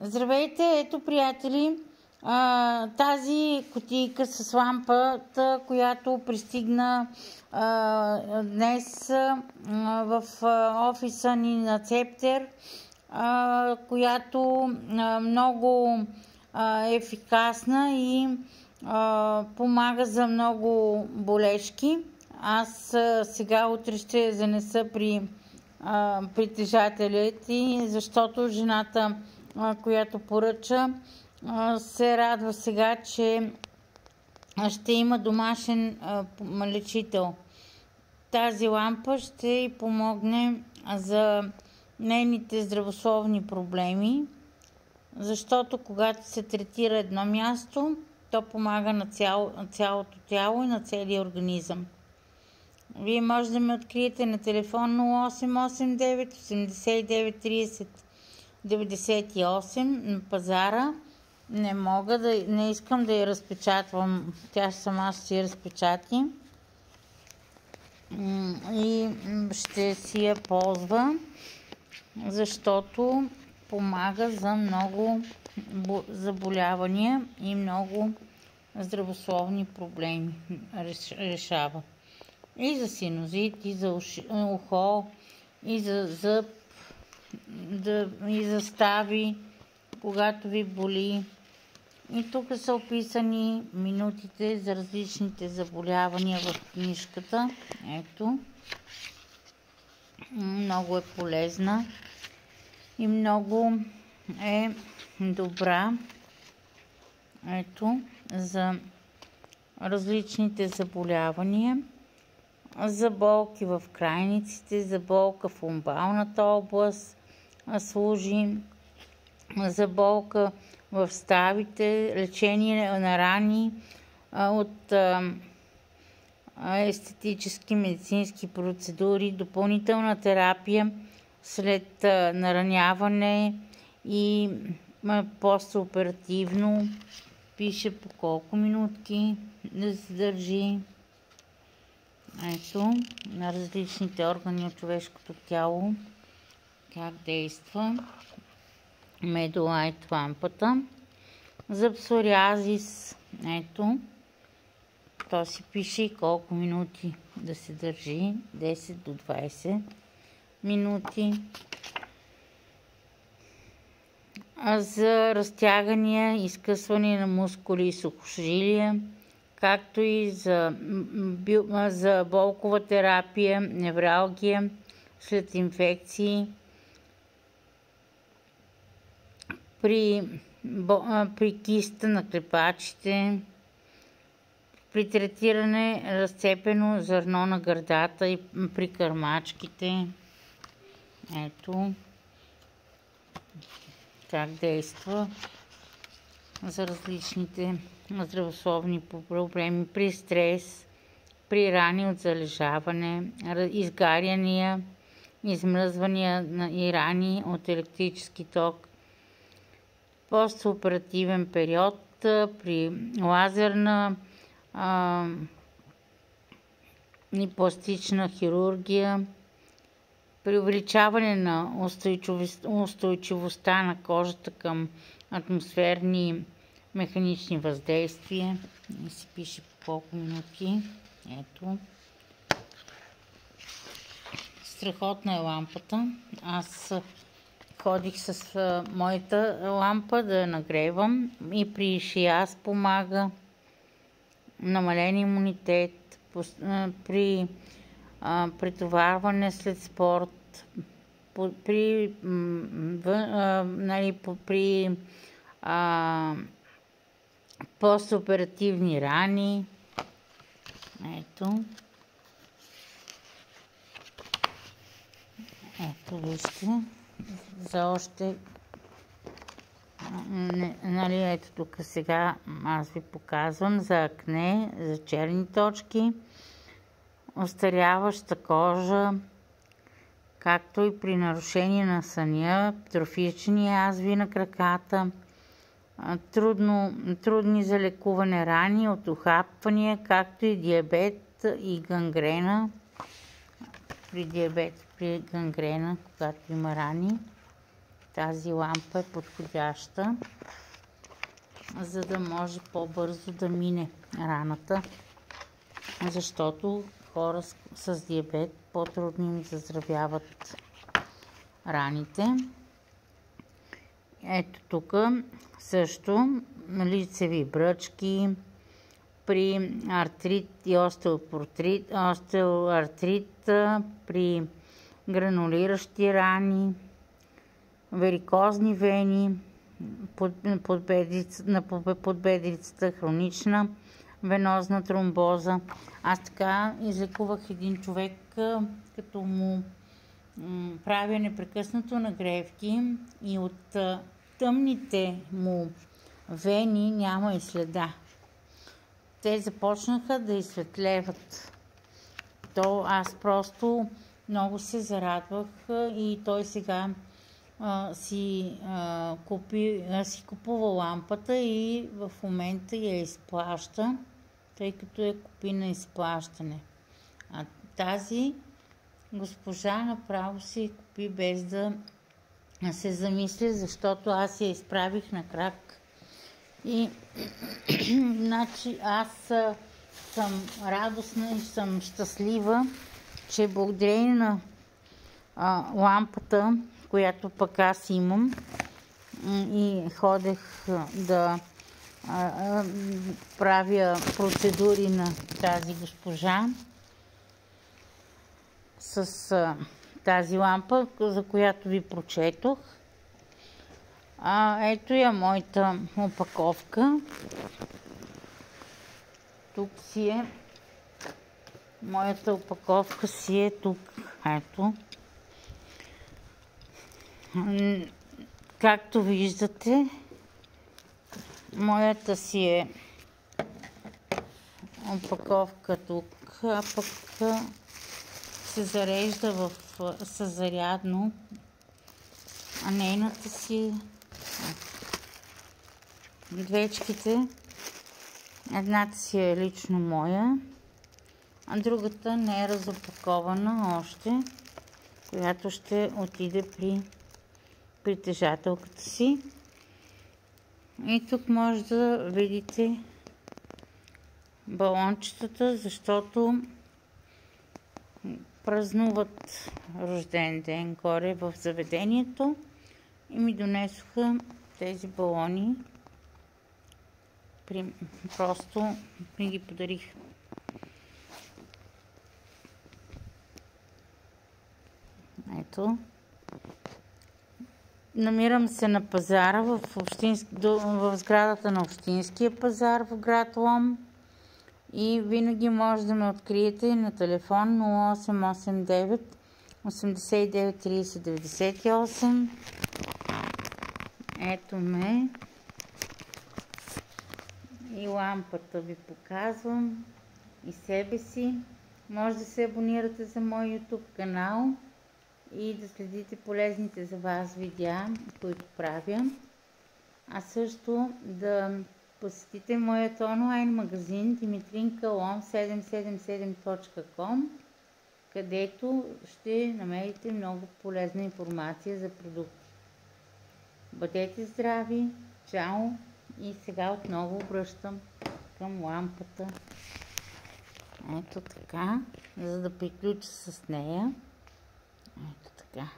Здравейте, ето приятели, тази кутийка с лампата, която пристигна днес в офиса ни на Цептер, която а, много ефикасна и помага за много болешки. Аз сега утре ще занеса при притежателят ти, защото жената която поръча, се радва сега, че ще има домашен лечител. Тази лампа ще й помогне за нейните здравословни проблеми, защото когато се третира едно място, то помага на, цяло, на цялото тяло и на целия организъм. Вие може да ме откриете на телефон 0889 89 30 98 на пазара. Не мога да, не искам да я разпечатвам. Тя сама ще си разпечати. И ще си я ползва, защото помага за много заболявания и много здравословни проблеми решава. И за синозит, и за ухо, и за зъб, да ви застави, когато ви боли. И тук са описани минутите за различните заболявания в книжката. Ето. Много е полезна и много е добра. Ето, за различните заболявания за болки в крайниците, за болка в умбалната област, служи за болка в ставите, лечение на рани от естетически медицински процедури, допълнителна терапия след нараняване и постоперативно. Пише по колко минутки да се държи ето, на различните органи от човешкото тяло, как действа медолайт лампата. За псориазис, ето, то си пише колко минути да се държи, 10 до 20 минути. А за разтягания, изкъсване на мускули и сухожилия, както и за, за болкова терапия, невралгия след инфекции, при, при киста на клепачите, при третиране разцепено зърно на гърдата и при кърмачките. Ето как действа за различните здравословни проблеми при стрес, при рани от залежаване, изгаряния, измръзвания и рани от електрически ток, постоперативен период при лазерна а, и пластична хирургия, при увеличаване на устойчивостта на кожата към атмосферни механични въздействия. И си пише по колко минути. Ето. Страхотна е лампата. Аз ходих с моята лампа да я нагревам и при шияс помага намален имунитет, при претоварване след спорт, при, нали, при а, постоперативни рани. Ето. Ето вижте. За още не, нали, ето тук сега аз ви показвам за акне, за черни точки, остаряваща кожа, както и при нарушение на съня, трофични язви на краката – трудно, трудни за лекуване рани от ухапвания, както и диабет и гангрена. При диабет, при гангрена, когато има рани. тази лампа е подходяща, за да може по-бързо да мине раната, защото хора с диабет по-трудно им заздравяват раните. Ето тук също лицеви бръчки при артрит и остеоартрит, остеоартрит при гранулиращи рани, варикозни вени, на подбедрицата, хронична венозна тромбоза. Аз така излекувах един човек, като му правя непрекъснато нагревки и от тъмните му вени няма и следа. Те започнаха да изсветлеват. То аз просто много се зарадвах и той сега а, си, а, купи, а, си купува лампата и в момента я изплаща, тъй като е купи на изплащане. А тази госпожа направо си купи без да се замисля, защото аз я изправих на крак. И значи аз съм радостна и съм щастлива, че благодарение на а, лампата, която пък аз имам и ходех да а, а, правя процедури на тази госпожа с а, тази лампа, за която ви прочетох. А, ето я моята опаковка. Тук си е моята опаковка си е тук. Ето. Както виждате, моята си е опаковка тук, а пък се зарежда в съзарядно, а нейната си двечките, едната си е лично моя, а другата не е разопакована още, която ще отиде при притежателката си. И тук може да видите балончетата, защото празнуват рожден ден горе в заведението и ми донесоха тези балони. Просто ми ги подарих. Ето. Намирам се на пазара в, общински, в сградата на Общинския пазар в град Лом и винаги може да ме откриете на телефон 0889 89 30 98. Ето ме. И лампата ви показвам. И себе си. Може да се абонирате за мой YouTube канал и да следите полезните за вас видеа, които правя. А също да посетите моят онлайн магазин dimitrinkалом777.com, където ще намерите много полезна информация за продукти. Бъдете здрави! Чао! И сега отново обръщам към лампата. Ето така, за да приключа с нея. Ето така.